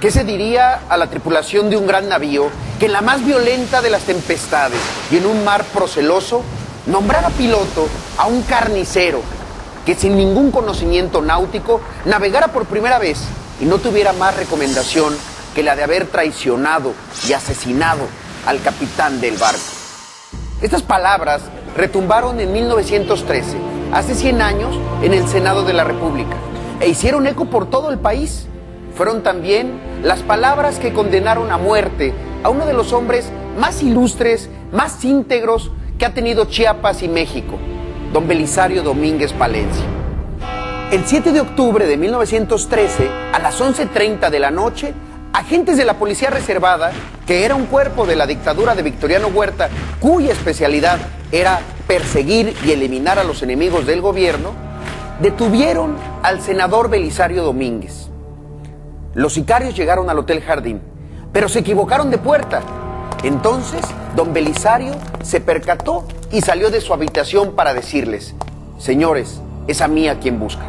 ¿Qué se diría a la tripulación de un gran navío que en la más violenta de las tempestades y en un mar proceloso nombrara piloto a un carnicero que sin ningún conocimiento náutico navegara por primera vez y no tuviera más recomendación que la de haber traicionado y asesinado al capitán del barco? Estas palabras retumbaron en 1913, hace 100 años, en el Senado de la República e hicieron eco por todo el país. Fueron también las palabras que condenaron a muerte a uno de los hombres más ilustres, más íntegros que ha tenido Chiapas y México, don Belisario Domínguez Palencia. El 7 de octubre de 1913, a las 11.30 de la noche, agentes de la Policía Reservada, que era un cuerpo de la dictadura de Victoriano Huerta, cuya especialidad era perseguir y eliminar a los enemigos del gobierno, detuvieron al senador Belisario Domínguez. Los sicarios llegaron al Hotel Jardín, pero se equivocaron de puerta. Entonces, don Belisario se percató y salió de su habitación para decirles, señores, es a mí a quien buscan.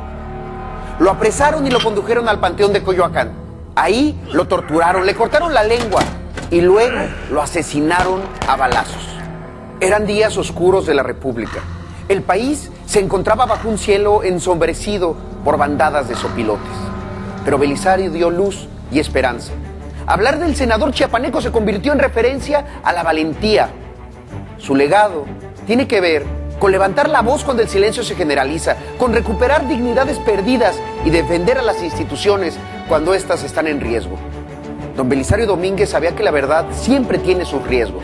Lo apresaron y lo condujeron al Panteón de Coyoacán. Ahí lo torturaron, le cortaron la lengua y luego lo asesinaron a balazos. Eran días oscuros de la República. El país se encontraba bajo un cielo ensombrecido por bandadas de sopilotes. Pero Belisario dio luz y esperanza. Hablar del senador chiapaneco se convirtió en referencia a la valentía. Su legado tiene que ver con levantar la voz cuando el silencio se generaliza, con recuperar dignidades perdidas y defender a las instituciones cuando éstas están en riesgo. Don Belisario Domínguez sabía que la verdad siempre tiene sus riesgos.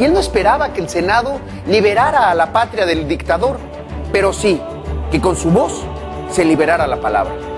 Y él no esperaba que el Senado liberara a la patria del dictador, pero sí que con su voz se liberara la palabra.